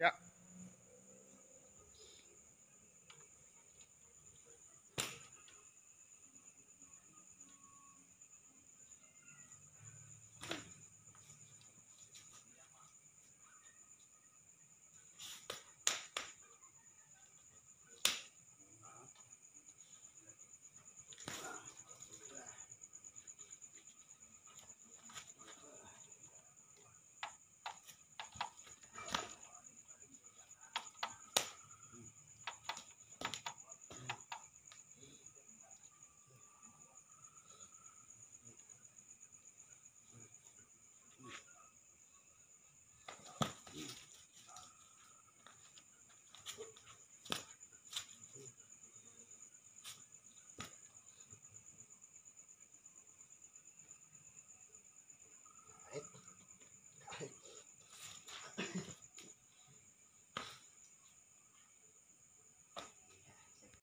Yeah.